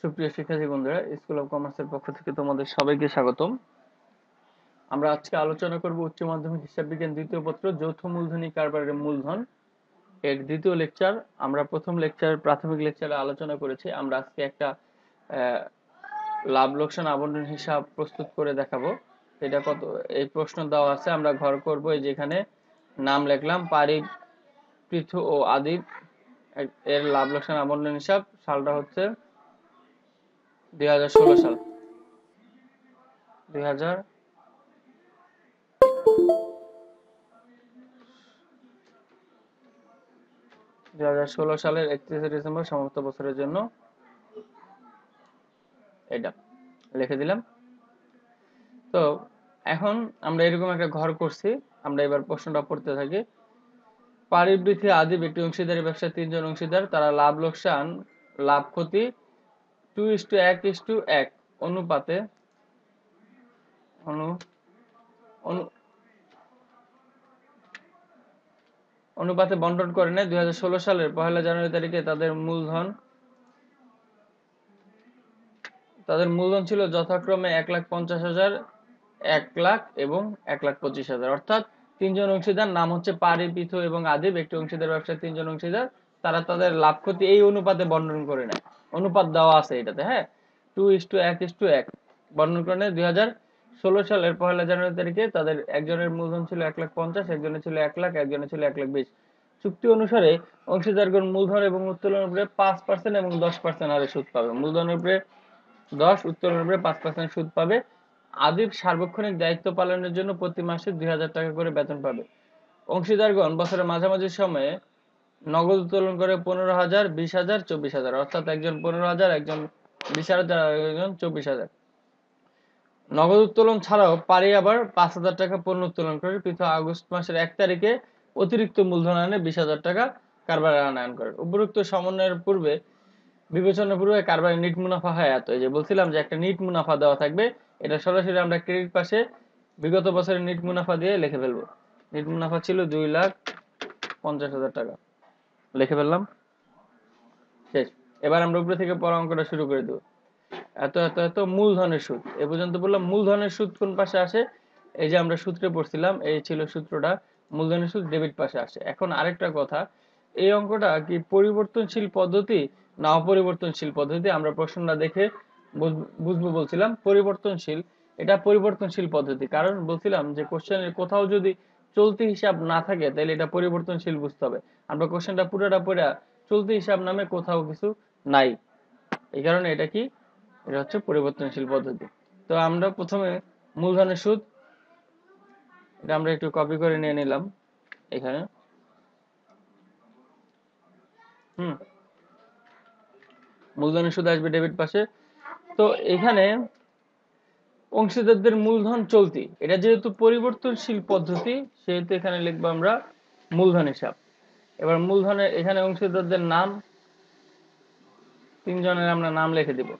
সুপ্রিয় শিক্ষার্থী বন্ধুরা স্কুল অফ কমার্সের পক্ষ থেকে তোমাদের সবাইকে স্বাগতম। আমরা আজকে আলোচনা করব উচ্চ মাধ্যমিক হিসাব বিজ্ঞান দ্বিতীয় পত্র, যৌথ মূলধনী কারবারের মূলধন। এর দ্বিতীয় লেকচার আমরা প্রথম লেকচার প্রাথমিক লেকচারে আলোচনা করেছি। আমরা আজকে একটা লাভ লোকসান আবন্টন হিসাব প্রস্তুত করে দেখাবো। এটা কত, এই প্রশ্ন দেওয়া আছে, আমরা ঘর করব। এই যেখানে নাম লিখলাম, পারি, পৃথু ও আদিব এর লাভ লোকসান আবন্টন হিসাব। সালটা হচ্ছে দুই হাজার ষোলো সাল। দুই হাজার দুই হাজার ষোলো সালের একত্রিশে ডিসেম্বর সমস্ত বছরের জন্য এটা লিখে দিলাম। তো এখন আমরা এরকম একটা ঘর করছি, আমরা এবার প্রশ্নটা পড়তে থাকি। পারিবৃত্তি আদি ব্যক্তি অংশীদারি, ব্যবসায় তিনজন অংশীদার, তারা লাভ, লোকসান, লাভ, ক্ষতি অনুপাতে অনু অনুপাতে বন্টন করে নেয় দুই সালের পহেলা জানুয়ারি তারিখে তাদের মূলধন। তাদের মূলধন ছিল যথাক্রমে এক লাখ পঞ্চাশ হাজার, এক লাখ এবং এক লাখ পঁচিশ হাজার। অর্থাৎ তিনজন অংশীদার, নাম হচ্ছে পারি, পিথু এবং আদিব। একটি অংশীদার, ব্যবসায়, তিনজন অংশীদার। তারা তাদের লাভ ক্ষতি এই অনুপাতে বন্টন করে নেয়। অনুপাত দেওয়া আছে এটাতে হ্যাঁ? টু ইস টু এক ইস টু এক। বর্ণন করে দুই হাজার ষোলো সালের পহেলা জানুয়ারি তারিখে তাদের একজনের মূলধন ছিল এক লাখ পঞ্চাশ, একজনের ছিল এক লাখ, একজনের ছিল এক লাখ বিশ। চুক্তি অনুসারে অংশীদারগণ মূলধন এবং উত্তোলনের উপরে পাঁচ পার্সেন্ট এবং দশ পার্সেন্ট হারে সুদ পাবে। মূলধনের উপরে দশ, উত্তোলনের উপরে পাঁচ পার্সেন্ট সুদ পাবে। আদিব সার্বক্ষণিক দায়িত্ব পালনের জন্য প্রতি মাসে দুই হাজার টাকা করে বেতন পাবে। অংশীদারগণ বছরের মাঝামাঝি সময়ে নগদ উত্তোলন করে পনেরো হাজার, বিশ হাজার, চব্বিশ হাজার। অর্থাৎ একজন পনেরো হাজার, একজন বিশ হাজার একজন চব্বিশ হাজার। নগদ উত্তোলন ছাড়াও পারি আবার পাঁচ হাজার টাকা পণ্য উত্তোলন করে পৃথক আগস্ট মাসের এক তারিখে অতিরিক্ত মূলধন আনে বিশ হাজার টাকা কারবার আনয়ন করে। উপরোক্ত সমন্বয়ের পূর্বে, বিবেচনার পূর্বে কারবারের নিট মুনাফা হয় এত। যে বলছিলাম যে একটা নিট মুনাফা দেওয়া থাকবে, এটা সরাসরি আমরা ক্রেডিট পাশে বিগত বছরের নিট মুনাফা দিয়ে লিখে ফেলব। নিট মুনাফা ছিল দুই লাখ পঞ্চাশ হাজার টাকা। লিখে ফেললাম। শেষ। এবার আমরা উপরে থেকে পড়া অঙ্কটা শুরু করে দেবো। এত এত এত মূলধনের সুদ। এ পর্যন্ত বললাম মূলধনের সুদ কোন পাশে আসে? এই যে আমরা সূত্রে পড়ছিলাম, এই ছিল সূত্রটা, মূলধনের সুদ ডেবিট পাশে আসে। এখন আরেকটা কথা, এই অঙ্কটা কি পরিবর্তনশীল পদ্ধতি না অপরিবর্তনশীল পদ্ধতি? আমরা প্রশ্নটা দেখে বুঝব বলছিলাম, পরিবর্তনশীল। এটা পরিবর্তনশীল পদ্ধতি। কারণ বলছিলাম যে কোশ্চেনের কোথাও যদি চলতি হিসাব না থাকে তাহলে এটা পরিবর্তনশীল বুঝতে হবে। আমরা কোশ্চেনটা পুরোটা পড়ে, চলতি হিসাব নামে কোথাও কিছু নাই। এই কারণে এটা কি? এটা হচ্ছে পরিবর্তনশীল পদ্ধতি। তো আমরা প্রথমে মূলধনের সুদ, এটা আমরা একটু কপি করে নিয়ে নিলাম এখানে। হুম। মূলধনের সুদ আসবে ডেবিট পাশে। তো এখানে অংশীদারদের মূলধন চলতি। এটা যেহেতু পরিবর্তনশীল পদ্ধতি, সেহেতু এখানে লিখব আমরা মূলধন হিসাব। এবার মূলধনের এখানে অংশীদারদের নাম, তিনজনের আমরা নাম লিখে দিব।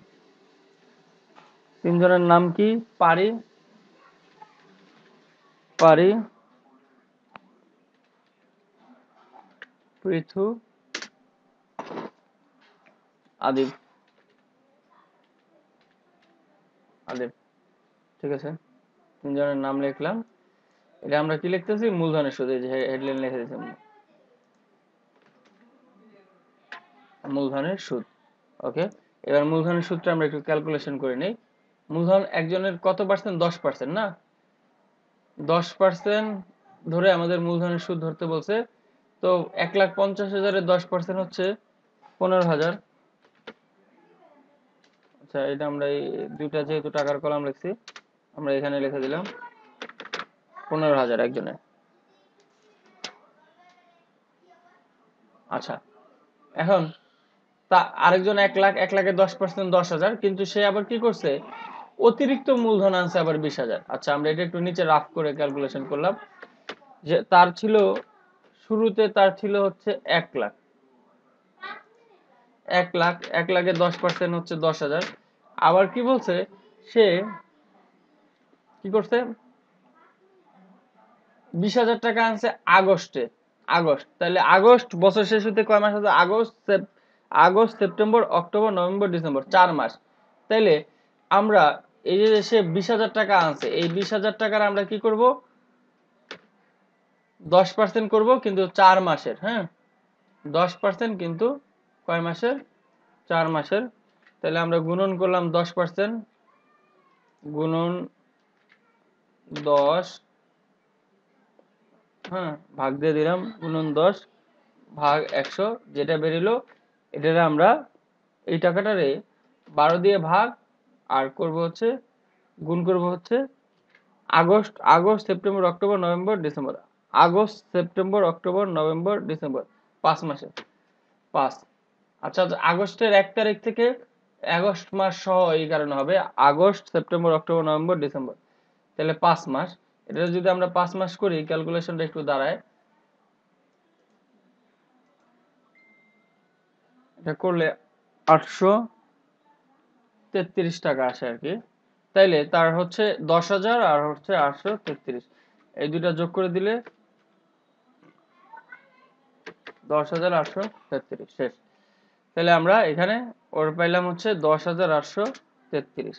তিনজনের নাম কি? পারি পারি, পৃথু, আদিব। আদিব। ঠিক আছে? তিনজনের নাম লিখলাম। এটা আমরা কি লিখতেছি? মূলধনের সুদ এই যে হেডলাইন লিখে দিয়েছি। মূলধনের সুদ। ওকে এবার মূলধনের সুদটা আমরা একটু ক্যালকুলেশন করে নেই। মূলধন একজনের কত পার্সেন্ট দশ পার্সেন্ট না? দশ পার্সেন্ট ধরে আমাদের মূলধনের সুদ ধরতে বলছে। তো এক লাখ পঞ্চাশ হাজারের দশ পার্সেন্ট হচ্ছে পনেরো হাজার। আচ্ছা এটা আমরা এই দুইটা যেহেতু টাকার কলাম লিখছি আমরা এখানে লিখে দিলাম পনেরো হাজার একজনের। আচ্ছা এখন তা আরেকজন এক লাখ, এক লাখের দশ পার্সেন্ট দশ হাজার, কিন্তু সে আবার কি করছে? অতিরিক্ত মূলধন আনছে আবার বিশ হাজার। আচ্ছা আমরা এটা একটু নিচে রাফ করে ক্যালকুলেশন করলাম যে তার ছিল, শুরুতে তার ছিল হচ্ছে এক লাখ। এক লাখ, এক লাখের দশ পার্সেন্ট হচ্ছে দশ হাজার। আবার কি বলছে? সে কি করছে? বিশ হাজার টাকা আনছে আগস্টে। আগস্ট। তাহলে আগস্ট, বছর শেষ হতে কয় মাস আছে? August August, September, October, November, December, চার মাস। তাইলে আমরা এই যে সে বিশ হাজার টাকা আনছে, এই বিশ হাজার টাকার আমরা কি করব? দশ পার্সেন্ট করব কিন্তু চার মাসের হ্যাঁ? দশ পার্সেন্ট কিন্তু কয় মাসের? চার মাসের। তাহলে আমরা গুণন করলাম দশ পার্সেন্ট। গুণন দশ হ্যাঁ ভাগ দিয়ে দিলাম, গুণন দশ, ভাগ একশো, যেটা বেরিলো, এটারে আমরা এই টাকাটারে বারো দিয়ে ভাগ, আর করব হচ্ছে, গুণ করব হচ্ছে August August, September, October, November, December. August, September, October, November, December, পাঁচ মাসে। পাঁচ। আচ্ছা আগস্টের এক তারিখ থেকে আগস্ট মাস সহ এই কারণে হবে, August, September, October, November, December. তাহলে পাঁচ মাস। এটা যদি আমরা পাঁচ মাস করি ক্যালকুলেশনটা একটু দাঁড়ায়। এটা করলে আটশো তেত্রিশ টাকা আসে আর কি। তাইলে তার হচ্ছে দশ হাজার আর হচ্ছে আটশো তেত্রিশ। এই দুটা যোগ করে দিলে দশ হাজার আটশো তেত্রিশ, শেষ। তাহলে আমরা এখানে ওর পাইলাম হচ্ছে দশ হাজার আটশো তেত্রিশ।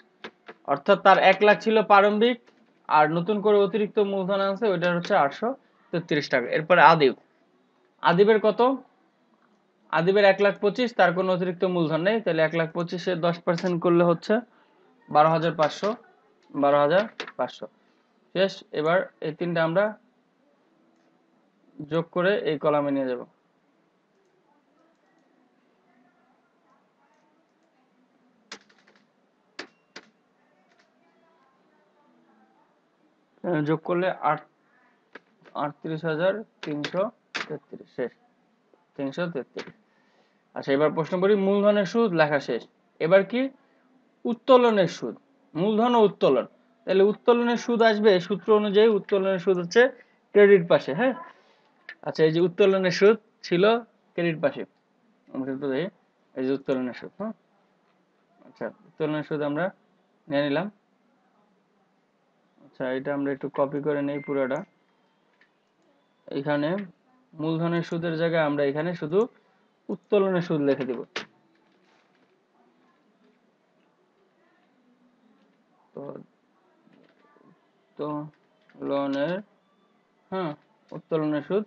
অর্থাৎ তার এক লাখ ছিল প্রারম্ভিক আর নতুন করে অতিরিক্ত মূলধন আছে ওইটার হচ্ছে আটশো তেত্রিশ টাকা। এরপরে আদিব। আদিবের কত? আদিবের এক লাখ পঁচিশ, তার কোনো অতিরিক্ত মূলধন নেই, তাহলে এক লাখ পঁচিশের দশ পার্সেন্ট করলে হচ্ছে বারো হাজার পাঁচশো, বারো হাজার পাঁচশো। শেষ, এবার এই তিনটা আমরা যোগ করে এই কলামে নিয়ে যাব। যোগ করলে আট, আটত্রিশ হাজার তিনশো তেত্রিশ, শেষ। তিনশো তেত্রিশ। আচ্ছা এবার প্রশ্ন করি, মূলধনের সুদ লেখা শেষ। এবার কি? উত্তোলনের সুদ। মূলধন ও উত্তোলন। তাহলে উত্তোলনের সুদ আসবে সূত্র অনুযায়ী উত্তোলনের সুদ হচ্ছে ক্রেডিট পাশে হ্যাঁ? আচ্ছা এই যে উত্তোলনের সুদ ছিল ক্রেডিট পাশে। আমরা এই যে উত্তোলনের সুদ হ্যাঁ? আচ্ছা উত্তোলনের সুদ আমরা নিয়ে নিলাম। আচ্ছা এটা আমরা একটু কপি করে নেই পুরোটা। এখানে মূলধনের সুদের জায়গায় আমরা এখানে শুধু উত্তোলনের সুদ লিখে দিব। তো উত্তোলনের হ্যাঁ উত্তোলনের সুদ।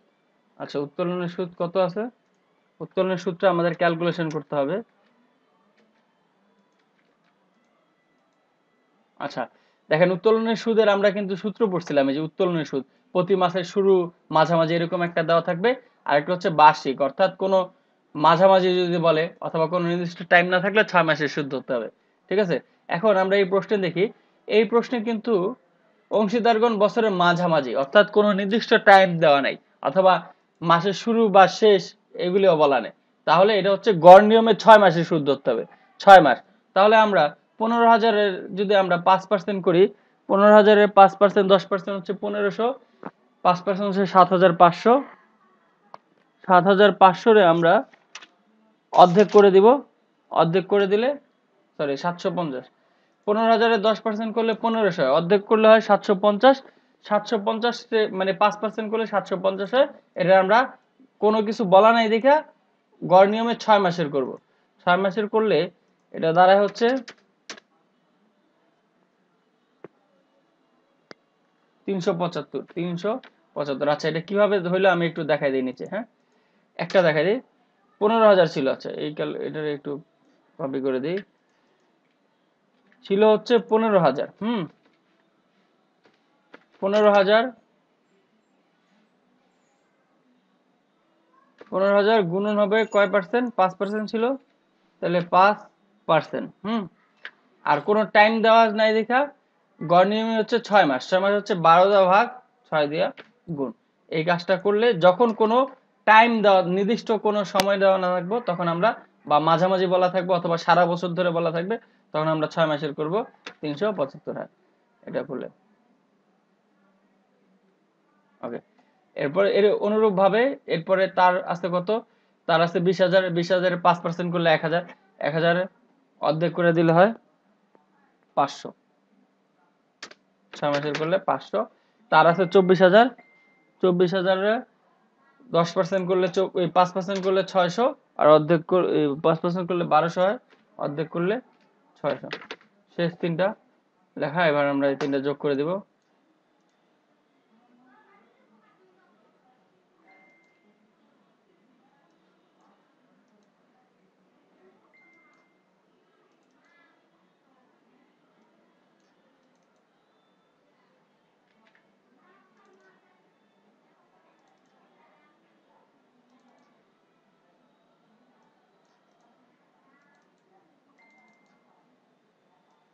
আচ্ছা উত্তোলনের সুদ কত আছে? উত্তোলনের সুদটা আমাদের ক্যালকুলেশন করতে হবে। আচ্ছা দেখেন, উত্তোলনের সুদের আমরা কিন্তু সূত্র পড়ছিলাম, এই যে উত্তোলনের সুদ। প্রতি মাসের শুরু মাঝামাঝি এরকম একটা দেওয়া থাকবে আর একটা হচ্ছে বার্ষিক। অর্থাৎ কোনো মাঝামাঝি যদি বলে, অথবা কোনো নির্দিষ্ট টাইম না থাকলে ছয় মাসের সুদ ধরতে হবে। ঠিক আছে? এখন আমরা এই প্রশ্নে দেখি, এই প্রশ্নে কিন্তু অংশীদারগণ বছরের মাঝামাঝি, অর্থাৎ কোনো নির্দিষ্ট টাইম দেওয়া নাই, অথবা মাসের শুরু বা শেষ এগুলিও বলা নেই। তাহলে এটা হচ্ছে গড় নিয়মে ছয় মাসের সুদ ধরতে হবে, ছয় মাস। তাহলে আমরা পনেরো হাজারের যদি আমরা পাঁচ পার্সেন্ট করি, পনেরো হাজারের পাঁচ পার্সেন্ট দশ পার্সেন্ট হচ্ছে পনেরোশো, পাঁচ পার্সেন্ট হচ্ছে সাত হাজার পাঁচশো। সাত হাজার পাঁচশোরে আমরা অর্ধেক করে দিব। অর্ধেক করে দিলে সরি সাতশো পঞ্চাশ। পনেরো হাজারের দশ পার্সেন্ট করলে পনেরোশো হয় অর্ধেক করলে হয় সাতশো পঞ্চাশ। সাতশো পঞ্চাশ মানে পাঁচ পার্সেন্ট করলে সাতশো পঞ্চাশ হয়। এটা আমরা কোনো কিছু বলা নাই দেখে গড় নিয়মে ছয় মাসের করব। ছয় মাসের করলে এটা দাঁড়ায় হচ্ছে তিনশো পঁচাত্তর তিনশো পঁচাত্তর। আচ্ছা এটা কীভাবে হইল আমি একটু দেখাই দিই নিচে হ্যাঁ? একটা দেখাই দিই। পনেরো হাজার ছিল আচ্ছা এই কাল, এটার একটু কপি করে দিই। ছিল হচ্ছে পনেরো হাজার, হুম? পনেরো হাজার পনেরো হাজার গুণন হবে কয় পার্সেন্ট পাঁচ পার্সেন্ট ছিল। তাহলে পাঁচ পার্সেন্ট হুম? আর কোনো টাইম দেওয়া নাই দেখা। গড় নিয়মে হচ্ছে ছয় মাস। ছয় মাস হচ্ছে বারো দেওয়া ভাগ, ছয় দেওয়া গুণ। এই কাজটা করলে যখন কোনো টাইম দেওয়া, নির্দিষ্ট কোনো সময় দেওয়া না থাকব, তখন আমরা বা মাঝামাঝি বলা থাকব অথবা সারা বছর ধরে বলা থাকবে, তখন আমরা ছয় মাসের করব তিনশো পঁচাত্তর হাজার এটা করলে। ওকে এরপরে এর অনুরূপ ভাবে এরপরে তার আছে কত? তার আছে বিশ হাজার, বিশ হাজারের পাঁচ পার্সেন্ট করলে এক হাজার। এক হাজার অর্ধেক করে দিলে হয় পাঁচশো। ছয় মাসের করলে পাঁচশো। তার আছে চব্বিশ হাজার। চব্বিশ হাজারে দশ পার্সেন্ট করলে পাঁচ পার্সেন্ট করলে ছয়শো আর অর্ধেক পাঁচ পার্সেন্ট করলে বারোশো হয়। অর্ধেক করলে ছয়শো। শেষ তিনটা। লেখা, এবার আমরা এই তিনটা যোগ করে দিব।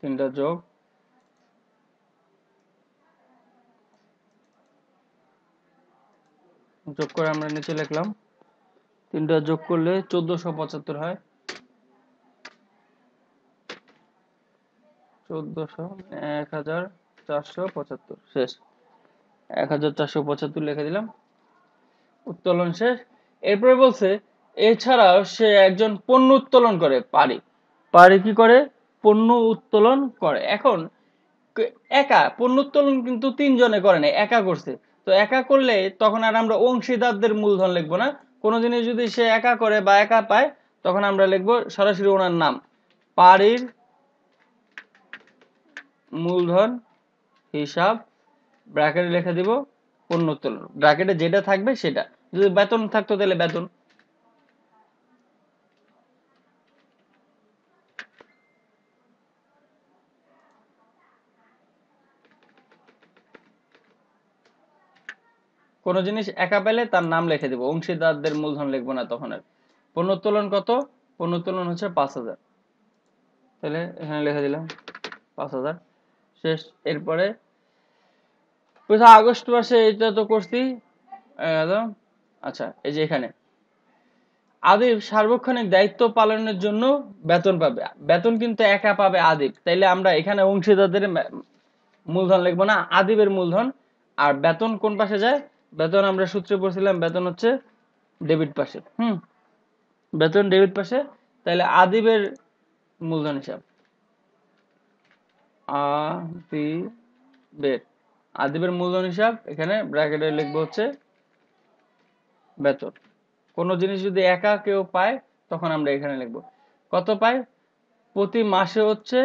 তিনটা যোগ। যোগ করে আমরা নিচে লিখলাম। তিনটা যোগ করলে চোদ্দশো পঁচাত্তর হয়। এক হাজার চারশো পঁচাত্তর। শেষ। এক হাজার চারশো পঁচাত্তর লিখে দিলাম। উত্তোলন শেষ। এরপরে বলছে, এছাড়াও সে একজন পণ্য উত্তোলন করে, পারি। পারি কি করে? পণ্য উত্তোলন করে। এখন একা, পণ্য উত্তোলন কিন্তু তিনজনে করে না, একা করছে। তো একা করলে তখন আর আমরা অংশীদারদের মূলধন লিখব না। কোনো জিনিস যদি সে একা করে বা একা পায়, তখন আমরা লিখব সরাসরি ওনার নাম। পারির মূলধন হিসাব, ব্র্যাকেটে লিখে দিব পণ্য উত্তোলন। ব্র্যাকেটে যেটা থাকবে সেটা। যদি বেতন থাকতো তাহলে বেতন। কোন জিনিস একা পেলে তার নাম লিখে দেবো। অংশীদারদের মূলধন লিখব না তখন আর। পণ্য কত? পণ্য হচ্ছে পাঁচ হাজার। তাহলে এখানে লিখে দিলাম পাঁচ হাজার। শেষ। এরপরে আগস্ট মাসে এটা তো করছি। আচ্ছা এই যে এখানে। আদিব সার্বক্ষণিক দায়িত্ব পালনের জন্য বেতন পাবে। বেতন কিন্তু একা পাবে আদিব। তাইলে আমরা এখানে অংশীদারদের মূলধন লিখব না, আদিবের মূলধন। আর বেতন কোন পাশে যায়? বেতন আমরা সূত্রে পড়ছিলাম, বেতন হচ্ছে ডেবিট পাশে, হুম? বেতন ডেবিট পাশে তাহলে আদিবের মূলধন হিসাব। আদিবের আদিবের মূলধন হিসাব, এখানে ব্র্যাকেটে লিখব হচ্ছে বেতন। কোনো জিনিস যদি একা কেউ পায়, তখন আমরা এখানে লিখব। কত পায়? প্রতি মাসে হচ্ছে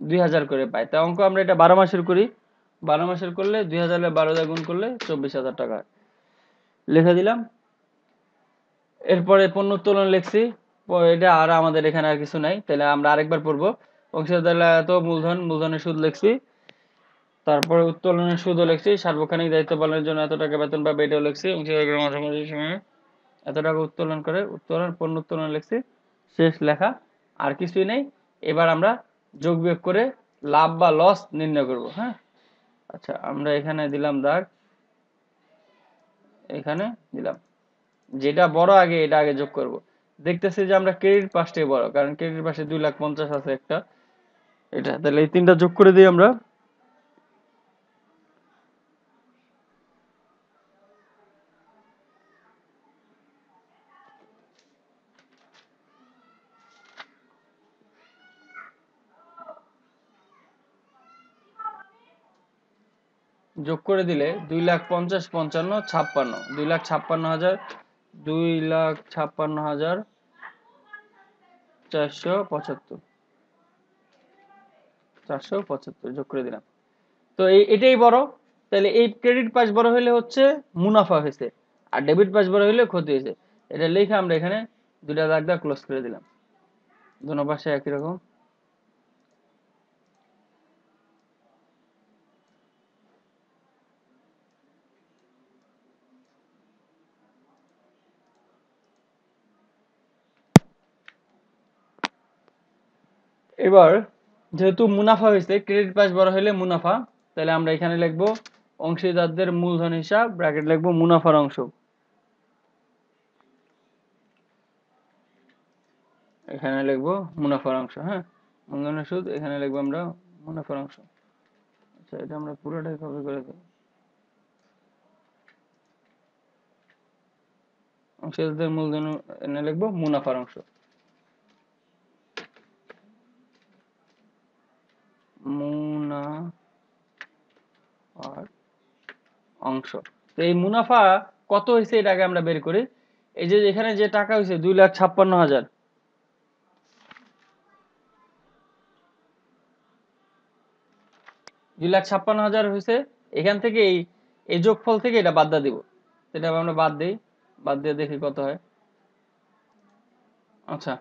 দুই হাজার করে পায়। তা অঙ্ক আমরা এটা বারো মাসের করি। বারো মাসের করলে দুই হাজার বারো হাজার গুণ করলে চব্বিশ হাজার টাকা। লিখে দিলাম। এরপরে পণ্য উত্তোলন লিখছি। এটা আর আমাদের এখানে আর কিছু নাই। তাহলে আমরা আরেকবার পড়ব। অংশীদার এত মূলধন, মূলধনের সুদ লিখছি। তারপরে উত্তোলনের সুদও লিখছি। সার্বক্ষণিক দায়িত্ব পালনের জন্য এত টাকা বেতন পাবে এটাও লিখছি। অংশীদারের মাঝামাঝি সময়ে এত টাকা উত্তোলন করে উত্তোলন, পণ্য উত্তোলন লিখছি। শেষ লেখা। আর কিছুই নেই। এবার আমরা যোগ বিয়োগ করে লাভ বা লস নির্ণয় করব হ্যাঁ? আচ্ছা আমরা এখানে দিলাম দাগ এখানে দিলাম। যেটা বড় আগে, এটা আগে যোগ করব। দেখতেছি যে আমরা ক্রেডিট পাশটাই বড়, কারণ ক্রেডিট পাশে দুই লাখ পঞ্চাশ আছে একটা। এটা, তাহলে এই তিনটা যোগ করে দিই আমরা। যোগ করে দিলে দুই লাখ পঞ্চাশ, পঞ্চান্ন, ছাপ্পান্ন। দুই লাখ ছাপ্পান্ন হাজার, দুই লাখ ছাপ্পান্ন হাজার চারশো পঁচাত্তর। চারশো পঁচাত্তর যোগ করে দিলাম। তো এই এটাই বড়। তাহলে এই ক্রেডিট পাস বড় হলে হচ্ছে মুনাফা হয়েছে। আর ডেবিট পাস বড় হলে ক্ষতি হয়েছে। এটা লিখে আমরা এখানে দুটা দাগ দাগ ক্লোজ করে দিলাম। দুনো পাশে একই রকম। এবার যেহেতু মুনাফা হয়েছে ক্রেডিট পাস বড় হলে মুনাফা, তাহলে আমরা এখানে লিখব অংশীদারদের মূলধন হিসাব ব্র্যাকেট লিখব মুনাফার অংশ। এখানে লিখব মুনাফার অংশ হ্যাঁ? মূলধনের সুদ, এখানে লিখব আমরা মুনাফার অংশ। আচ্ছা এটা আমরা পুরোটাই কপি করে দেব অংশীদারদের মূলধন এনে লিখব মুনাফার অংশ মুনাফার অংশ। তো এই মুনাফা কত হয়েছে এটা আগে আমরা বের করি? এই যে এখানে যে টাকা হয়েছে, দুই লাখ ছাপ্পান্ন হাজার। দুই লাখ ছাপ্পান্ন হাজার হয়েছে, এখান থেকে এই এই যোগফল থেকে এটা বাদ দিয়ে দিব। সেটা আমরা বাদ দিই, বাদ দিয়ে দেখি কত হয়। আচ্ছা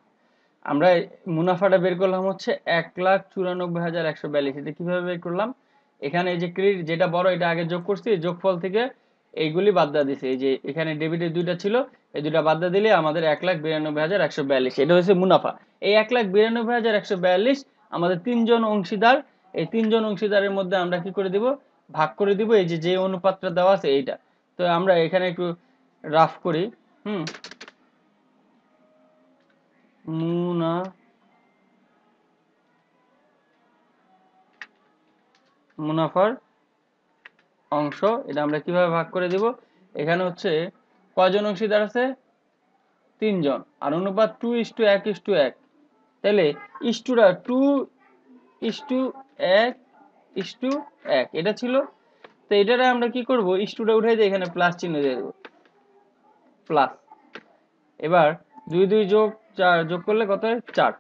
আমরা মুনাফাটা বের করলাম হচ্ছে এক লাখ চুরানব্বই হাজার একশো বিয়াল্লিশ। এটা কীভাবে বের করলাম? এখানে এই যে ক্রেডিট যেটা বড়, এটা আগে যোগ করছি যোগফল থেকে এইগুলি বাদ দেওয়া দিছে। এই যে এখানে ডেবিটের দুইটা ছিল, এই দুইটা বাদ দিয়ে দিলে আমাদের এক লাখ বিরানব্বই হাজার একশো বিয়াল্লিশ। এটা হচ্ছে মুনাফা। এই এক লাখ বিরানব্বই হাজার একশো বিয়াল্লিশ আমাদের তিনজন অংশীদার, এই তিনজন অংশীদারের মধ্যে আমরা কি করে দিব? ভাগ করে দিব, এই যে যে অনুপাতটা দেওয়া আছে এইটা। তো আমরা এখানে একটু রাফ করি। হুম। মুনা মুনাফার অংশ, এটা আমরা কীভাবে ভাগ করে দিব? এখানে হচ্ছে কয়জন অংশীদার আছে? তিনজন। আর অনুপাত টু ইস টু এক ইস টু এক। তাহলে ইস টুরা টু ইস টু এক ইস টু এক, এটা ছিল। তো এটারে আমরা কি করব? ইস টুটা উঠাই দিয়ে এখানে প্লাস চিহ্ন দিয়ে দেবো। প্লাস এবার দুই দুই যোগ চার, যোগ করলে কত হয়? চার।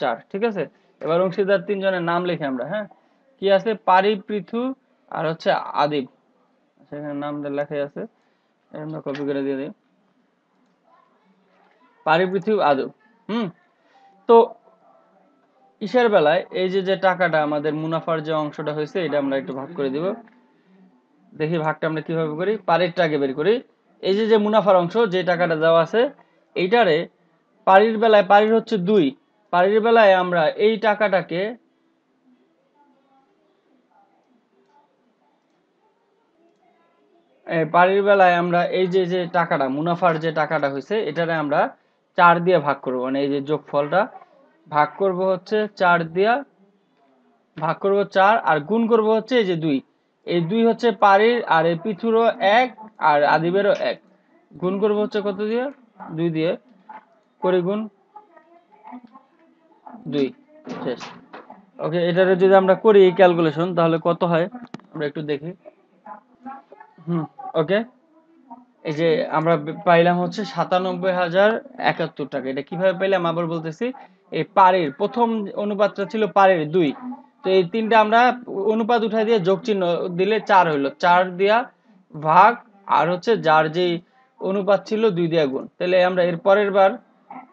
চার, ঠিক আছে? এবার অংশীদার তিনজনের নাম লিখে আমরা হ্যাঁ? কি আছে? পারি পৃথু আর হচ্ছে আদিব। সেখানে নাম লেখাই আছে। আমরা কপি করে দিয়ে দিই। পারি পৃথু আদব হুম? তো ইসের বেলায় এই যে যে টাকাটা আমাদের মুনাফার যে অংশটা হয়েছে, এটা আমরা একটু ভাগ করে দিব। দেখি ভাগটা আমরা কীভাবে করি? পারিরটা আগে বের করি। এই যে যে মুনাফার অংশ, যে টাকাটা দেওয়া আছে, এইটারে পারির বেলায়, পারির হচ্ছে দুই। পারির বেলায় আমরা এই টাকাটাকে পারির বেলায় আমরা এই যে যে টাকাটা, মুনাফার যে টাকাটা হয়েছে এটারে আমরা চার দিয়ে ভাগ করব। মানে এই যে যোগফলটা, ভাগ করব হচ্ছে চার দিয়া, ভাগ করব চার, আর গুণ করব হচ্ছে এই যে দুই। এই দুই হচ্ছে পারির, আর এই পিথুরও এক, আর আদিবেরও এক। গুণ করব হচ্ছে কত দিয়ে? দুই দিয়ে। করে গুণ? দুই। শেষ। ওকে, এটারে যদি আমরা করি ক্যালকুলেশন, তাহলে কত হয়? আমরা একটু দেখি। হুম, ওকে? এই যে আমরা পাইলাম হচ্ছে সাতানব্বই হাজার একাত্তর টাকা। এটা কীভাবে পাইলাম? আবার বলতেছি, এই পারের প্রথম অনুপাতটা ছিল পারের দুই। তো এই তিনটা আমরা অনুপাত উঠাই দিয়ে যোগ চিহ্ন দিলে চার হইল। চার দিয়া ভাগ, আর হচ্ছে যার যে অনুপাত ছিল দুই দিয়া গুণ। তাহলে আমরা এর পরের বার,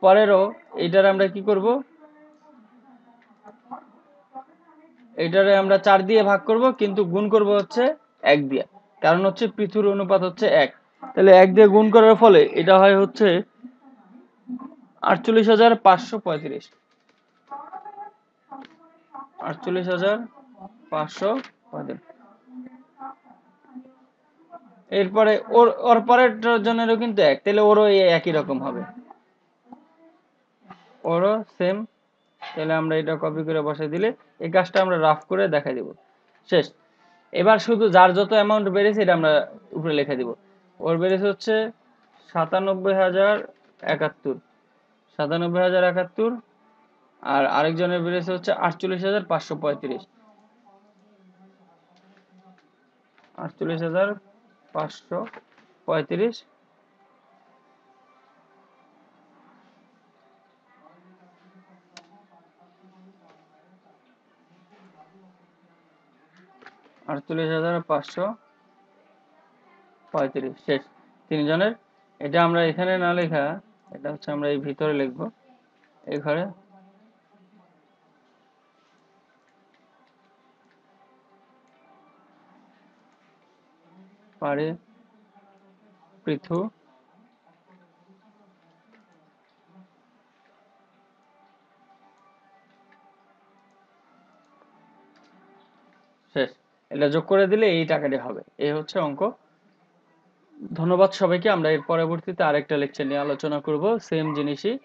পরেরও এইটার আমরা কি করব? এইটারে আমরা চার দিয়ে ভাগ করব, কিন্তু গুণ করব হচ্ছে এক দিয়া। কারণ হচ্ছে পৃথুর অনুপাত হচ্ছে এক। তাহলে এক দিয়ে গুণ করার ফলে এটা হয় হচ্ছে আটচল্লিশ হাজার পাঁচশো পঁয়ত্রিশ। আটচল্লিশ হাজার পাঁচশো পঁয়ত্রিশ। এরপরে ওর ওর পরের জনেরও কিন্তু এক, তাহলে ওরও একই রকম হবে। ওরও সেম তাহলে আমরা এটা কপি করে বসাই দিলে এই কাজটা আমরা রাফ করে দেখাই দিব। শেষ। এবার শুধু যার যত অ্যামাউন্ট বেড়েছে এটা আমরা উপরে লিখে দিব। ওর বেড়েছে হচ্ছে সাতানব্বই হাজার একাত্তর। সাতানব্বই হাজার একাত্তর আর আরেকজনের বেড়েছে হচ্ছে আটচল্লিশ হাজার পাঁচশো পঁয়ত্রিশ। আটচল্লিশ হাজার পাঁচশো পঁয়ত্রিশ আটচল্লিশ হাজার পাঁচশো পঁয়ত্রিশ, শেষ। তিনজনের, এটা আমরা এখানে না লেখা, এটা হচ্ছে আমরা এই ভিতরে লিখব। এই ঘরে। পারে পৃথু। শেষ। এটা যোগ করে দিলে এই টাকাটি হবে। এই হচ্ছে অঙ্ক। ধন্যবাদ সবাইকে। আমরা এর পরবর্তীতে আরেকটা লেকচার নিয়ে আলোচনা করব। সেম জিনিসই।